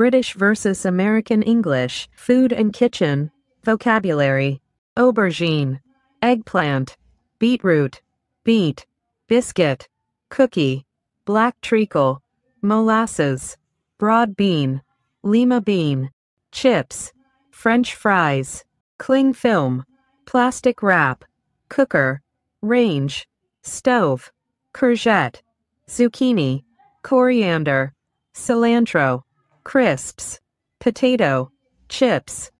British versus American English, food and kitchen, vocabulary, aubergine, eggplant, beetroot, beet, biscuit, cookie, black treacle, molasses, broad bean, lima bean, chips, french fries, cling film, plastic wrap, cooker, range, stove, courgette, zucchini, coriander, cilantro, crisps, potato, chips,